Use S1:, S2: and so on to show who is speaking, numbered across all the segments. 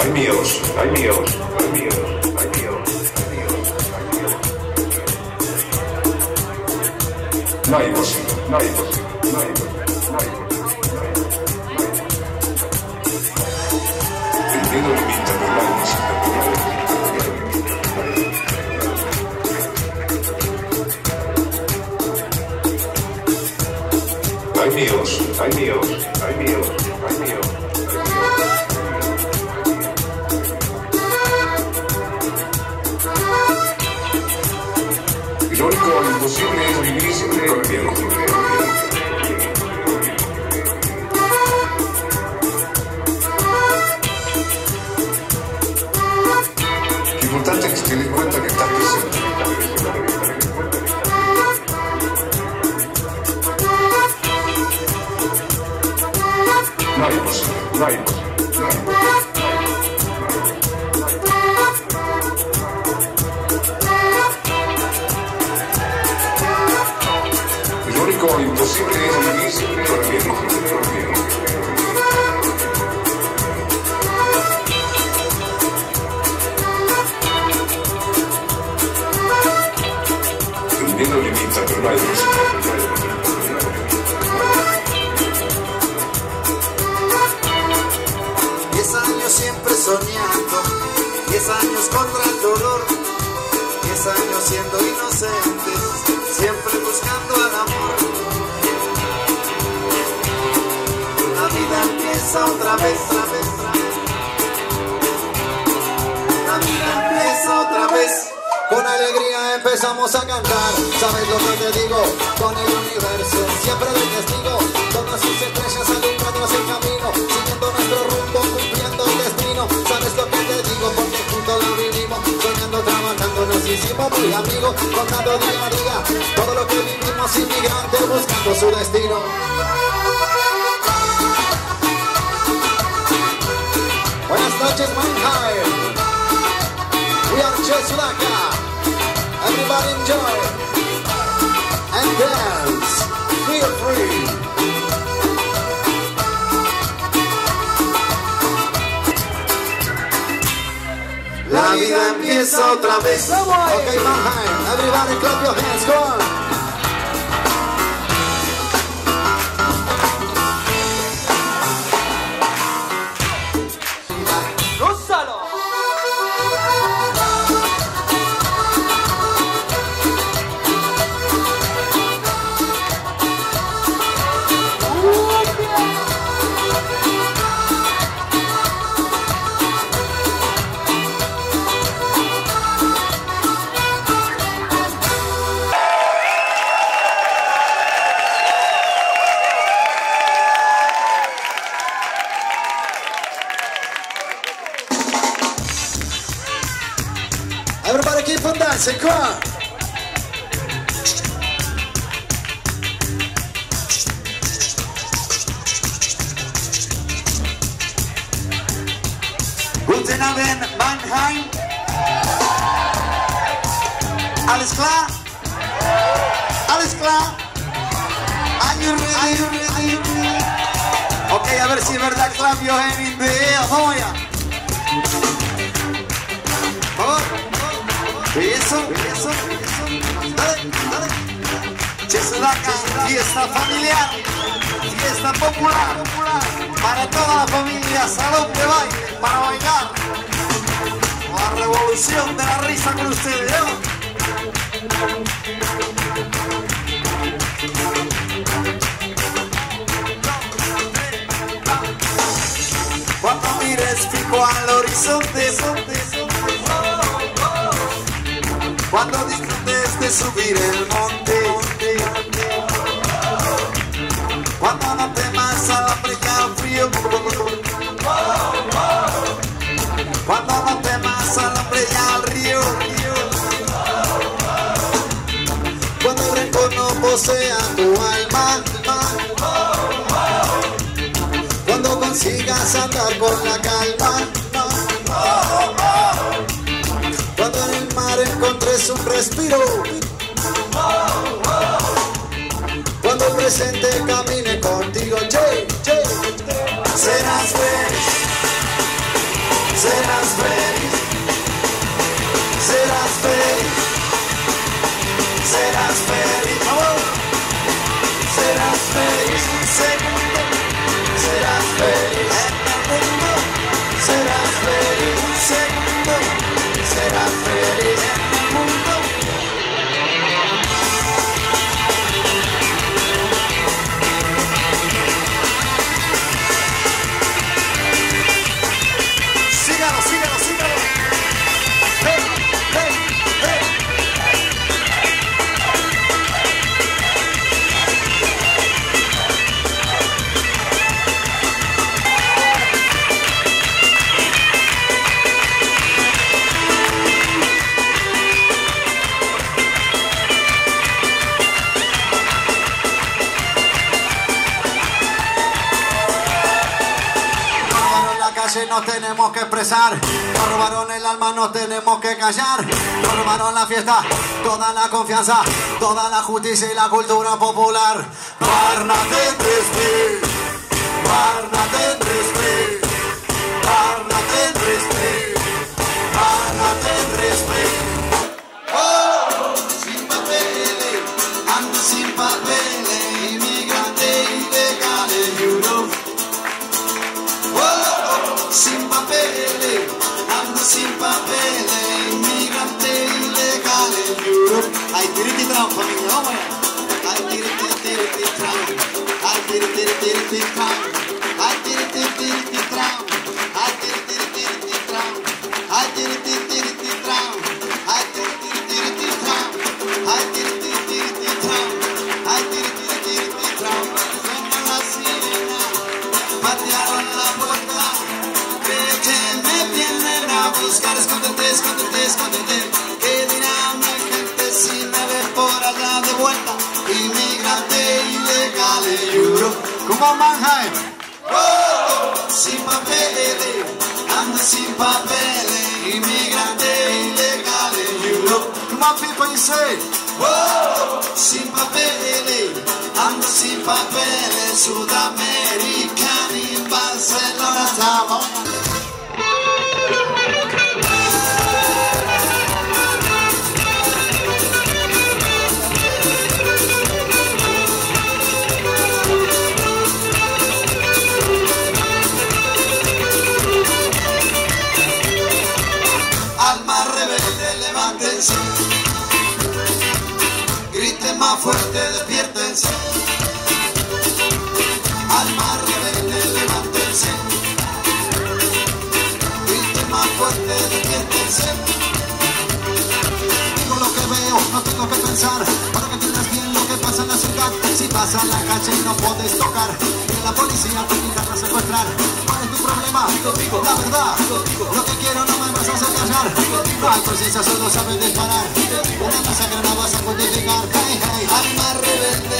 S1: Ay míos, ay míos, ay míos, ay míos. No hay posible, no hay posible, no hay posible, no hay hay posible. El miedo limita, pero no hay posible. Ay míos, ay míos, ay míos, ay míos. Y lo único imposible es vivir siempre con miedo. Lo importante es que te des cuenta que estás presente. No hay posible, no hay posible,
S2: empezamos a cantar, ¿sabes lo que te digo? Con el universo, siempre de testigo, todas sus estrellas alumbrándonos el camino, siguiendo nuestro rumbo, cumpliendo el destino, ¿sabes lo que te digo? Porque juntos lo vivimos, soñando, trabajando, nos hicimos muy amigos, contando día a día, todo lo que vivimos inmigrantes buscando su destino. Buenas noches, Mannheim. We are Chesulaca. Everybody enjoy and dance. Feel free. La vida empieza otra vez. Ok, Mannheim. Everybody clap your hands. Go on. Are you ready? Ok, a ver si es verdad, clap your hand in the air. Vamos allá. Eso, eso, eso. Dale, dale. Chesulaca, fiesta familiar, fiesta popular, para toda la familia, salón de baile, para bailar. La revolución de la risa con ustedes, ¿no? Al horizonte, cuando disfrutes de subir el monte, cuando no temas hambre y al frío, cuando no temas al hambre y al río, cuando el rencor no posea tu alma, consigas andar con la calma. Cuando en el mar encontres un respiro. Cuando presente camine contigo, che, che, serás feliz. serás feliz, serás feliz, serás feliz, serás feliz, expresar. Nos robaron el alma, nos tenemos que callar. Nos robaron la fiesta, toda la confianza, toda la justicia y la cultura popular. Barna tendres Barna tendres Barna tendres Barna tendres Oh, sin papeles, ando sin papeles, down from me nowhere. I did it, did it, did it this time. I did it, did it, did it this time. say, whoa, Simba Pele, bene, Sud America in Barcelona, Savon. Fuerte, despiértense. Alma rebelde, levántense. Griten más fuerte, despiértense. Digo lo que veo, no tengo que pensar. Para que entiendas bien lo que pasa en la ciudad. Si pasa en la calle no puedes tocar. Que la policía te intenta secuestrar. ¿Cuál es tu problema? La verdad, lo que quiero no me vas a hacer callar. No hay conciencia, solo sabes disparar. Una masacre no vas a justificar. Hey, hey, alma rebelde.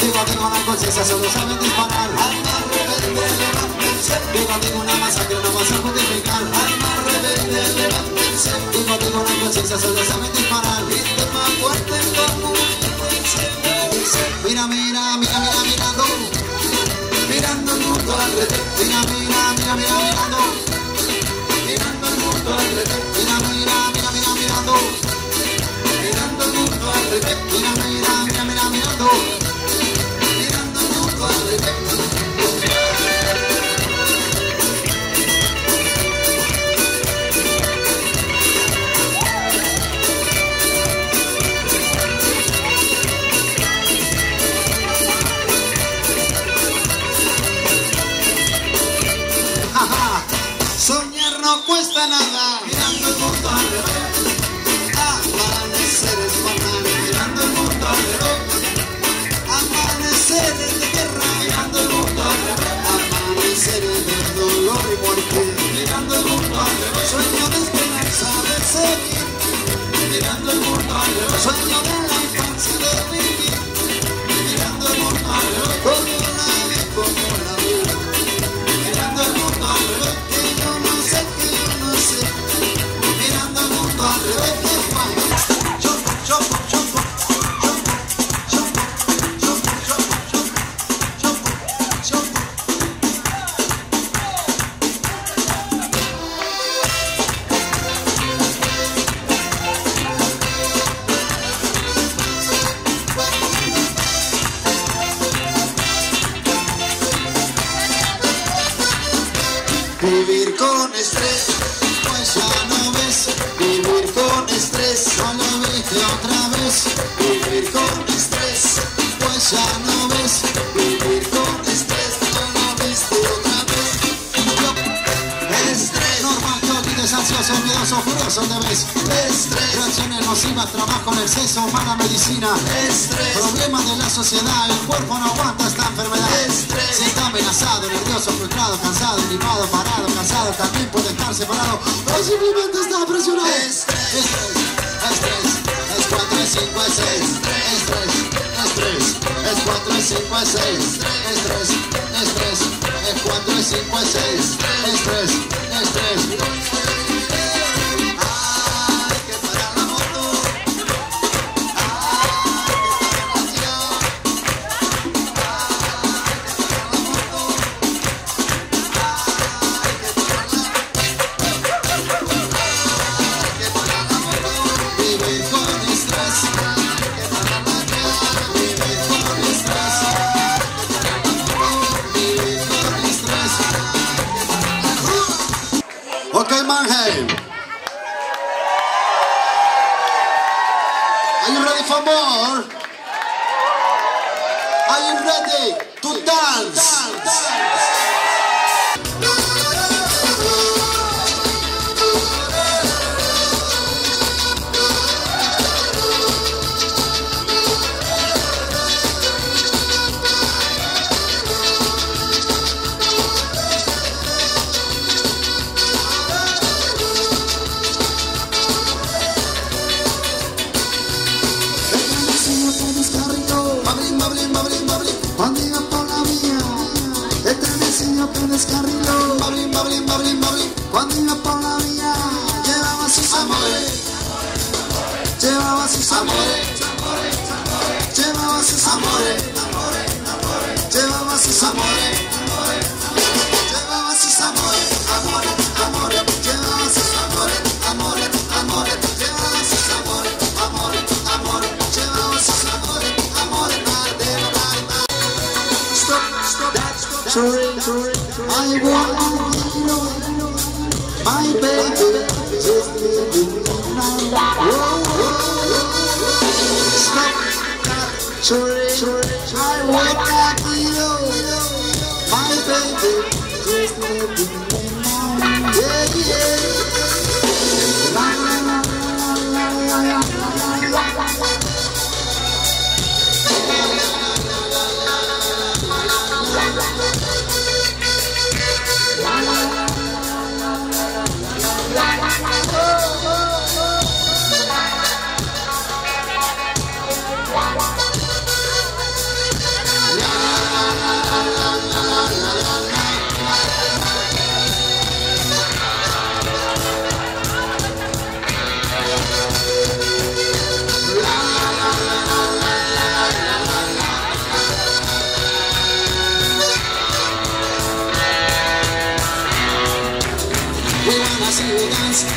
S2: Digo, digo, hay conciencia, solo saben disparar. Alma rebelde. Digo, digo, una masacre no vas a justificar. Alma rebelde. Digo, digo, hay conciencia, solo saben otra vez. Vivir con estrés, pues ya no ves. Vivir con estrés, no lo viste otra vez. Estrés, normal olvides ansioso, miedoso, furioso te ves. Estrés, reacciones nocivas, trabajo en exceso, mala medicina. Estrés, problemas de la sociedad, el cuerpo no aguanta esta enfermedad. Estrés, si está amenazado, nervioso, frustrado, cansado, animado, parado, cansado, también puede estar separado o simplemente está presionado. Estrés, estrés, es 4, 5, 6, 3, 3, 3, 3, 4, 5, 6, 3, 3. For more, Are you ready to dance? dance. Cuando iba por la vía, este vecino que descarriló. Cuando iba por la vía, llevaba sus amores. Llevaba sus amores. Llevaba sus amores. Llevaba sus amores. I want you, my baby. Just leave me now. Stop. Sorry. I want you, my baby. Just leave me now. Yeah, yeah. La, la, la, la, la, la, la, la, la,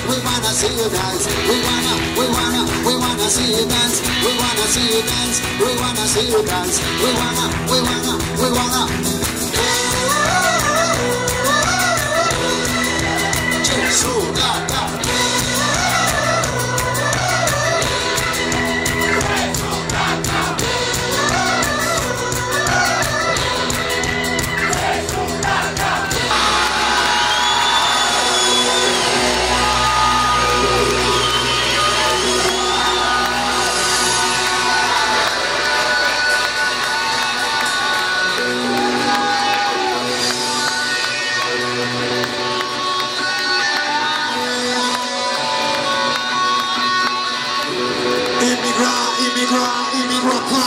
S2: We wanna see you dance. We wanna, we wanna, we wanna see you dance. We wanna see you dance. We wanna see you dance. We wanna, we wanna, we wanna. Negra in Europa.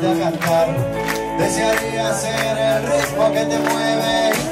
S2: cantar. Desearía ser el ritmo que te mueve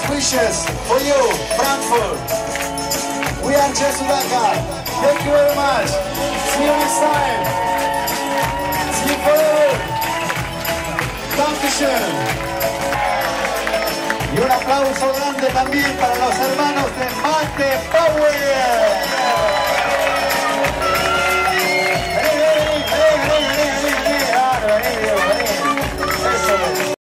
S2: best wishes for you, Frankfurt. We are Jess Thank you very much. See you next time. See you Y un aplauso grande también para los hermanos de Mate Power.